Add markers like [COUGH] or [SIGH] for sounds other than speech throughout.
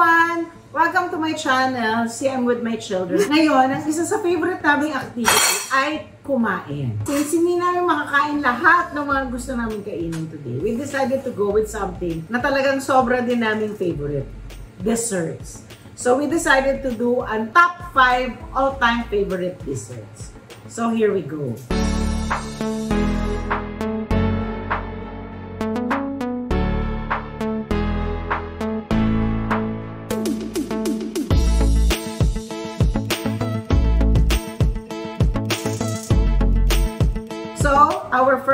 everyone! Welcome to my channel, I'm With My Children. Ngayon, ang isa sa favorite naming activity ay kumain. Since hindi namin makakain lahat ng mga gusto namin kainin today, we decided to go with something na talagang sobra din naming favorite. Desserts. So we decided to do ang top 5 all-time favorite desserts. So here we go.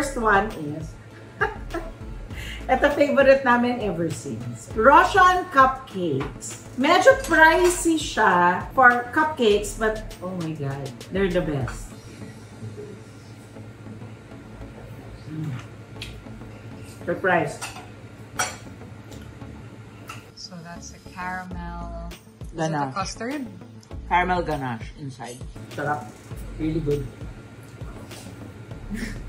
First one is [LAUGHS] Ito favorite namin ever since. Russian cupcakes. Medyo pricey siya for cupcakes, but oh my god, they're the best. Mm. The. So that's a caramel. Is it a custard? Caramel ganache inside. Sarap. Really good. [LAUGHS]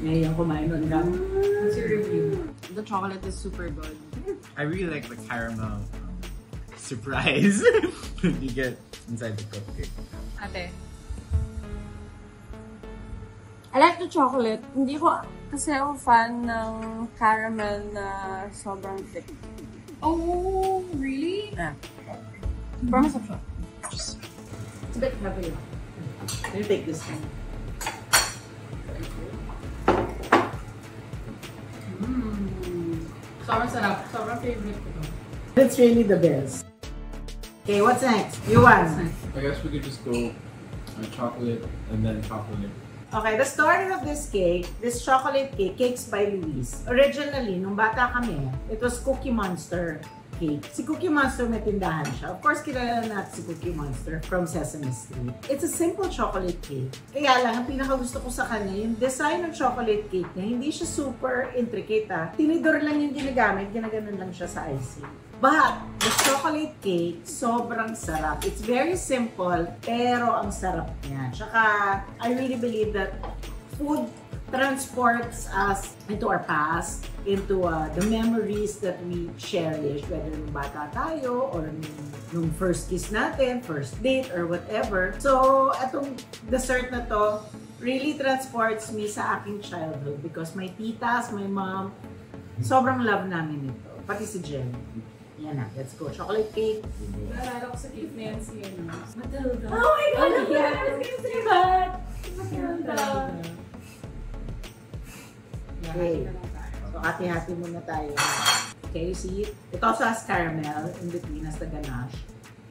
Ngayon kumain nun ka. What's your review? The chocolate is super good. I really like the caramel um, surprise [LAUGHS] you get inside the cupcake. Ate. I like the chocolate. Hindi ko, kasi ako fan ng caramel na sobrang thick. Oh, really? Ah. Pero masarap siya. It's a bit heavy. You take this one. Sobrang sarap. Sobrang favorite ko to. It's really the best. Okay, what's next? You want? I guess we could just go on chocolate and then chocolate. Okay, the story of this cake, this chocolate cake, Cakes by Luis. Originally, nung bata kami, it was Cookie Monster cake. Si Cookie Monster may tindahan siya. Of course, kilala natin si Cookie Monster from Sesame Street. It's a simple chocolate cake. Kaya lang, ang pinaka gusto ko sa kanya, yung design ng chocolate cake niya, hindi siya super intricate ah. Tinidor lang yung ginagamit, ginaganon lang siya sa icing. But, the chocolate cake, sobrang sarap. It's very simple, pero ang sarap niya. Tsaka, I really believe that food transports us into our past, into uh, the memories that we cherish, whether nung bata tayo or nung, nung first kiss natin, first date, or whatever. So, itong dessert na to really transports me sa aking childhood because my titas, my mom, sobrang love namin ito. Pati si Jen. Yan na, let's go. Chocolate cake. Naalala ko sa cake na yan si ano. Matilda. Oh my God! Oh, yeah. Diba? Matilda. Okay. So, hati-hati muna tayo. Okay, you see? It also has caramel in between as the ganache.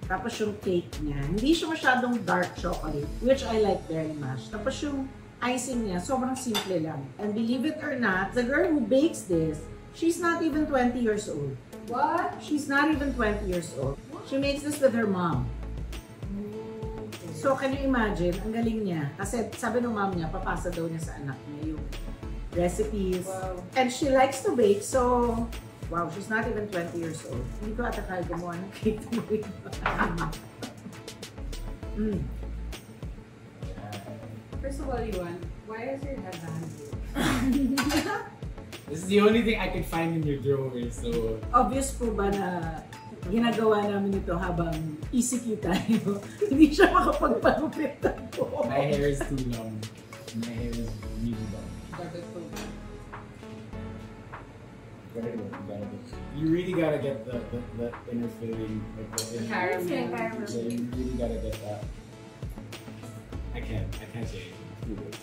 Tapos yung cake niya, hindi siya masyadong dark chocolate, which I like very much. Tapos yung icing niya, sobrang simple lang. And believe it or not, the girl who bakes this, she's not even 20 years old. What? She's not even 20 years old. She makes this with her mom. So, can you imagine? Ang galing niya. Kasi sabi ng mom niya, papasa daw niya sa anak niya yung recipes. Wow. And she likes to bake, so wow, she's not even 20 years old. Hindi ko ata kaya gumawa ng cake na mm. First of all, Yuan, why is your head band here? [LAUGHS] This is the only thing I could find in your drawer, so Obvious po ba na ginagawa namin ito habang ECQ tayo? [LAUGHS] Hindi siya makapagpagupit po. my hair is too long. You really gotta get the, the, the inner filling. Like the inner, Caramel. Yeah, you really gotta get that. I can't. I can't say it. It's too good.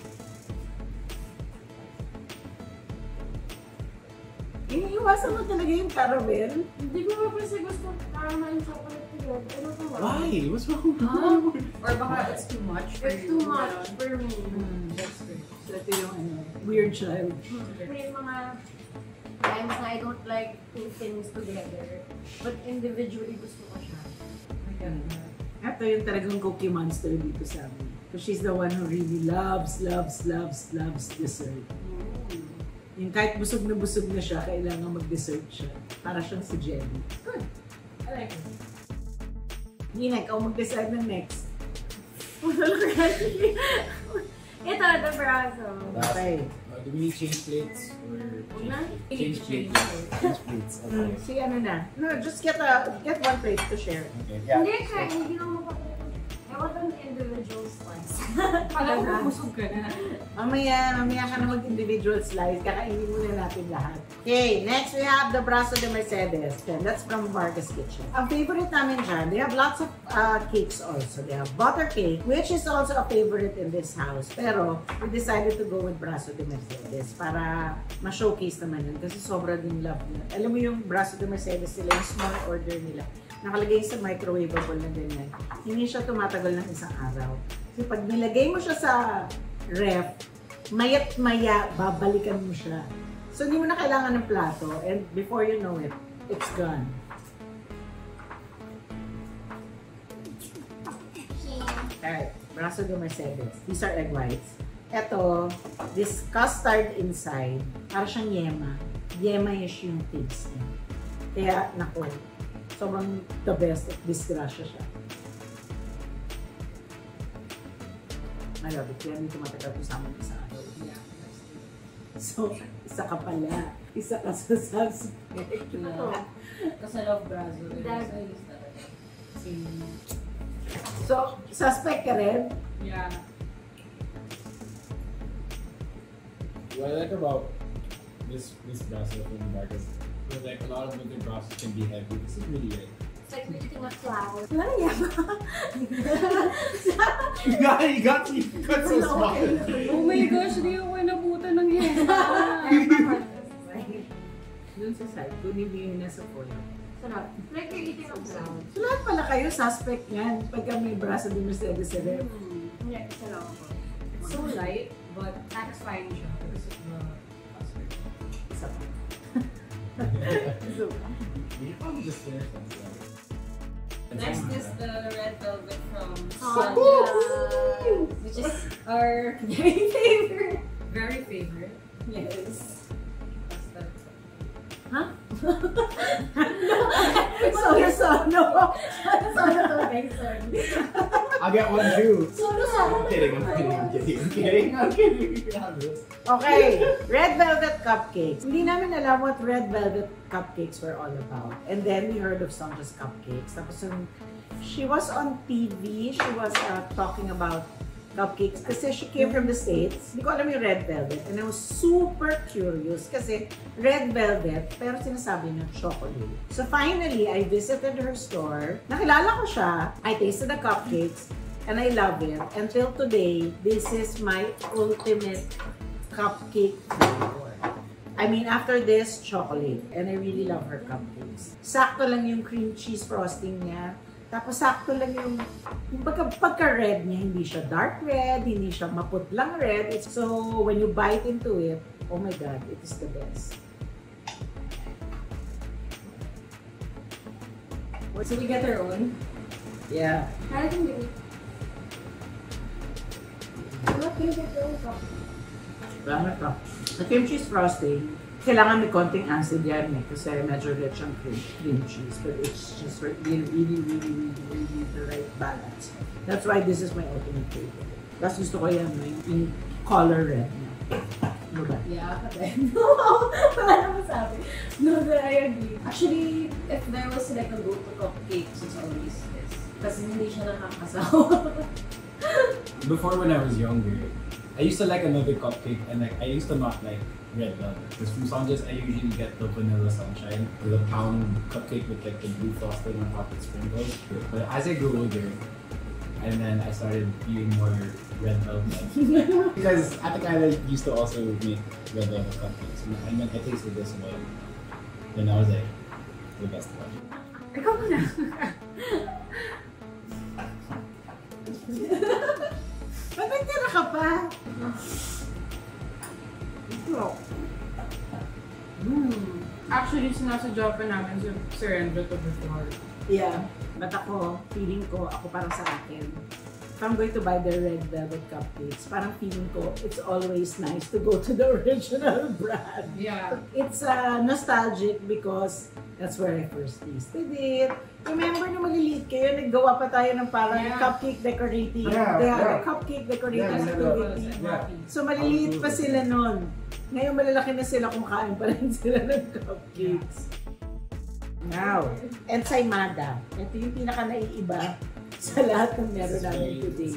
Iniiwasan mo talaga yung caramel. Hindi ko nga kasi gusto caramel and chocolate together. Ano ko ba? Why? What's wrong with Huh? you? Or baka it's too much It's too much for me. Mm. That's good. So ito yung ano, weird child. May mga times na I don't like two things together. But individually gusto ko siya. Ito yung talagang cookie monster dito sa amin. So she's the one who really loves, loves, loves, loves dessert. Yung kahit busog na busog na siya, kailangan mag-dessert siya. Para siyang si Jenny. Good. I like it. Nina, ikaw mag-decide ng next. [LAUGHS] Ito, the brazo. Okay. Uh, do we need change plates or change Change plates? Change plates. Okay. Mm, si ano na. No, just get a get one plate to share. Okay. Yeah. Hindi, kaya hindi naman ako. I want an individual slice. [LAUGHS] Kala ko busog ka na. Mamaya, mamaya ka na mag-individual slice. Kakainin muna natin lahat. Okay, next we have the Brazo de Mercedes. Then that's from Vargas Kitchen. Ang favorite namin dyan, they have lots of uh, cakes also. They have butter cake, which is also a favorite in this house. Pero, we decided to go with Brazo de Mercedes para ma-showcase naman yun. Kasi sobra din love nila. Alam mo yung Brazo de Mercedes nila, yung small order nila. Nakalagay sa microwavable na ganyan. Hindi siya tumatagal ng isang araw. Kasi pag nilagay mo siya sa ref, mayat maya, babalikan mo siya. So, hindi mo na kailangan ng plato and before you know it, it's gone. Alright, braso de Mercedes. These are egg whites. Ito, this custard inside, para siyang yema. Yema-ish yung taste niya. Kaya, nako, sobrang the best at disgrasya siya. I love it. Kaya hindi tumatagal ko sa amin sa araw. Yeah. So, isa ka pala. Isa ka sa suspect. Yeah. Kasi love brazo. eh. Dad. So, suspect ka rin? Yeah. What I like about this this bracelet from Marcus is like a lot of winter bracelets can be heavy. This is really light. It's like eating a flower. Wala [LAUGHS] niya You got you got you got so small. Oh my gosh, di ako nabutan ng [LAUGHS] yema. Doon sa side, kunin mo yung nasa foil. Sarap. Like you're eating a flower. So, lahat pala kayo suspect yan pagka may braso di Mercedes sa ref. Hindi, isa lang ako. It's so light, but satisfying siya because of the. Isa pa. Next is the red velvet from Oh, which is our [LAUGHS] very favorite. Very favorite. Yes. Custard. Huh? Sorry, so no. Sorry. [LAUGHS] I'll get one too. Sorry, I'm kidding, I'm kidding, I'm kidding, I'm kidding, I'm kidding. Okay, red velvet cupcakes. Hindi namin alam what red velvet cupcakes were all about. And then we heard of Sonja's cupcakes. Tapos yung, she was on TV, she was uh, talking about cupcakes kasi she came from the States. Hindi ko alam yung red velvet. And I was super curious kasi red velvet, pero sinasabi niya chocolate. So finally, I visited her store. Nakilala ko siya. I tasted the cupcakes and I love it. Until today, this is my ultimate cupcake flavor. I mean, after this, chocolate. And I really love her cupcakes. Sakto lang yung cream cheese frosting niya. Tapos sakto lang yung, yung pagka, pagka-red niya, hindi siya dark red, hindi siya maputlang red. It's, so, when you bite into it, oh my God, it is the best. So we get our own. Yeah. Kaya kong gawin. What can you get those of? Bangat pa. The cream cheese frosting, kailangan may konting acid yan eh, kasi medyo rich ang cream, cream cheese. But it's just really, really, really, really, really the right balance. That's why this is my ultimate favorite. Tapos gusto ko yan, may yung color red niya. Ano ba? Yeah, [LAUGHS] no, wala naman sabi. No, but I agree. Actually, if there was like a go-to cupcakes, it's always this. Kasi hindi siya nakakasawa. [LAUGHS] Before when I was younger, I used to like another cupcake and like I used to not like red velvet. Because from Sanja's I usually get the vanilla sunshine or the pound cupcake with like the blue frosting on top with sprinkles. But as I grew older, and then I started eating more red velvet. [LAUGHS] because Atakala used to also make red velvet cupcakes. And then I tasted this one. Then I was like, the best one. Ikaw na. Ba't nagtira ka pa? Ito. Hmm. Actually, sinasadya pa namin si surrender to before. Yeah. But ako, feeling ko, ako parang sa akin, if I'm going to buy the red velvet cupcakes, parang feeling ko, it's always nice to go to the [LAUGHS] original brand. Yeah. It's uh, nostalgic because That's where I first tasted it. Remember kayo, naggawa pa tayo ng parang Yeah. cupcake decorating. Yeah, the, yeah. the cupcake decorating Yeah, activity. yeah. So maliliit pa sila nun. Ngayon malalaki na sila, kumakain pa rin [LAUGHS] sila ng cupcakes. Now, ensaymada. Ito yung pinaka naiiba sa lahat ng meron namin today.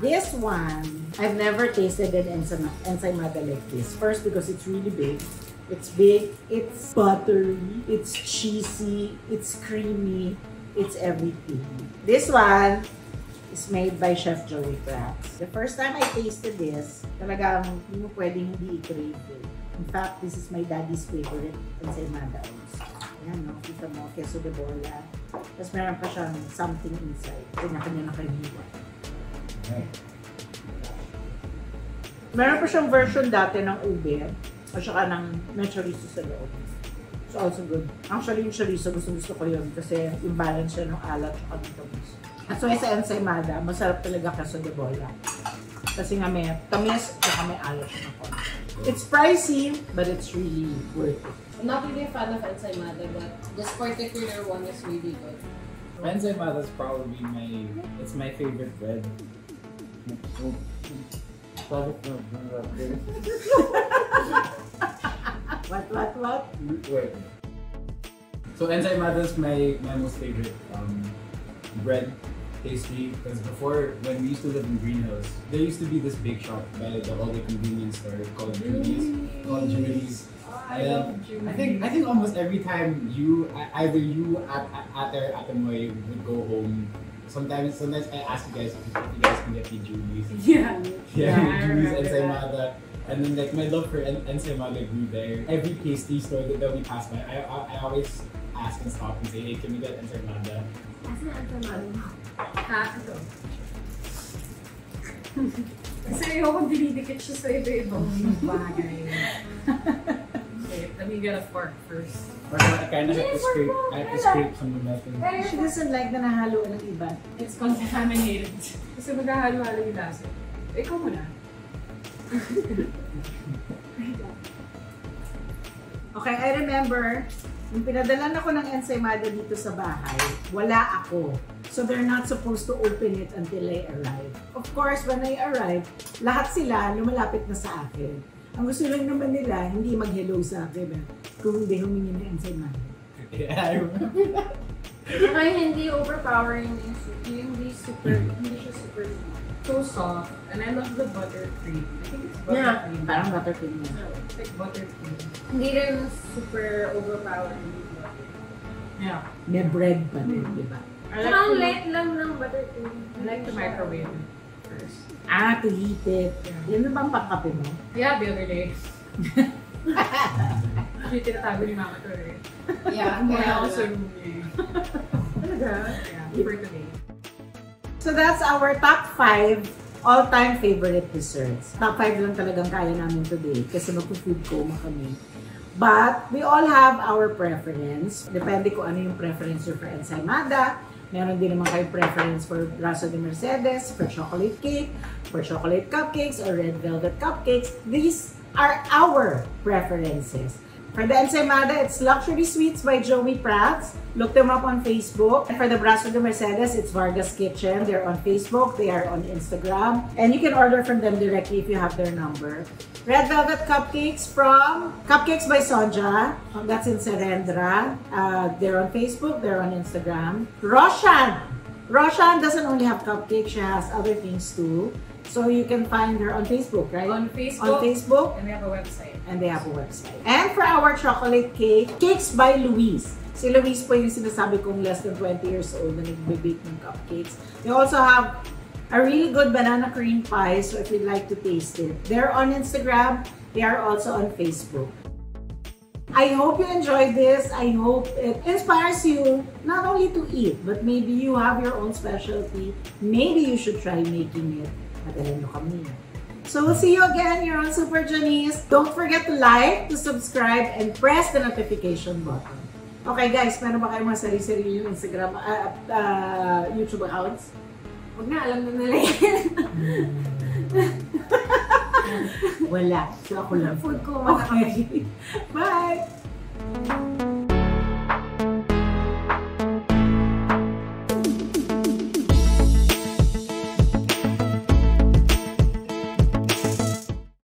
This one, I've never tasted an ensaymada like this. First, because it's really big. It's big, it's buttery, it's cheesy, it's creamy, it's everything. This one is made by Chef Joey Prats. The first time I tasted this, talagang hindi mo pwedeng hindi i-crave it. In fact, this is my daddy's favorite ensaymada also. Ayan, no? Kita mo, queso de bola. Tapos meron pa siyang something inside. Kanya-kanya na. Right. Meron pa siyang version dati ng ube at saka ng, ng chorizo sa loob. It's also good. Actually, yung chorizo, gusto gusto ko yun kasi yung balance siya ng alat at ng tamis. At so, sa ensaymada, masarap talaga queso de bola. Kasi nga may tamis at saka may alat siya konti. It's pricey, but it's really worth it. I'm not really a fan of ensaymada, but this particular one is really good. Ensaymada is probably my, it's my favorite bread. [LAUGHS] [LAUGHS] What, what, what? Wait. So ensaymada is my, my most favorite um, bread pastry because before when we used to live in Green Hills, there used to be this big shop by the all the convenience store called Julie's. Called Julie's. And I think I think almost every time you either you at at Ate Ate Moy would go home. Sometimes sometimes I ask you guys if you guys can get me Julie's. [LAUGHS] [LAUGHS] Yeah. Yeah, I Julie's remember ensaymada. And then like my love for en- ensaymada grew there. Every pastry store that, that we pass by, I, I, I always ask and stop and say, hey, can we get ensaymada? Asan ang tamalo? Ha? Ito. Kasi ayoko dinidikit siya sa iba-ibang bagay. Wait, let me get a fork first. Or I kind of have to scrape, I have to scrape some of that thing. She doesn't like na nahalo ng iba. It's contaminated. Kasi maghahalo-halo yung lasa. Ikaw muna. [LAUGHS] Okay, I remember, nung pinadalan ako ng ensaymada dito sa bahay, wala ako. So they're not supposed to open it until I arrive. Of course, when I arrive, lahat sila lumalapit na sa akin. Ang gusto lang naman nila, hindi mag-hello sa akin. eh, Kung hindi humingi ng ensaymada. Yeah, I remember. Saka yung hindi overpowering yung hindi super. [LAUGHS] So soft. And I love the buttercream. I think it's Yeah, buttercream. parang buttercream. No, it's like buttercream. Hindi rin super overpowering. Yeah. May bread pa rin, di ba? I Saka ang like light lang ng buttercream. to, I like to microwave it first. Ah, to heat it. Yan na bang pangkape mo? Yeah, the other day. [LAUGHS] Actually, tinatago ni mama to eh. Yeah, Kaya ako sa room niya. [LAUGHS] Talaga? Yeah, for today. So that's our top 5 all-time favorite desserts. Top 5 lang talagang kaya namin today kasi magpo-food coma kami. But we all have our preference. Depende kung ano yung preference nyo for ensaymada. Meron din naman kayo preference for braso de Mercedes, for chocolate cake, for chocolate cupcakes, or red velvet cupcakes. These are our preferences. For the ensaymada, it's Luxury Sweets by Joey Prats. Look them up on Facebook. And for the Brazo de Mercedes, it's Vargas Kitchen. They're on Facebook. They are on Instagram. And you can order from them directly if you have their number. Red Velvet Cupcakes from Cupcakes by Sonja. That's in Serendra. Uh, they're on Facebook. They're on Instagram. Roshan. Roshan doesn't only have cupcakes. She has other things too. So you can find her on Facebook, right? On Facebook. On Facebook And they have a website. and they have a website. And for our chocolate cake, Cakes by Louise. Si Louise po yung sinasabi kong less than 20 years old na nagbe-bake ng cupcakes. They also have a really good banana cream pie, so if you'd like to taste it. They're on Instagram. They are also on Facebook. I hope you enjoyed this. I hope it inspires you not only to eat, but maybe you have your own specialty. Maybe you should try making it. Madala nyo kami. So we'll see you again here on Super Janice. Don't forget to like, to subscribe, and press the notification button. Okay guys, meron ba kayong mga sarili-sarili yung Instagram at uh, YouTube accounts? Huwag na, alam na nila yan. [LAUGHS] Wala. So ako lang. Food kami. Okay. Bye!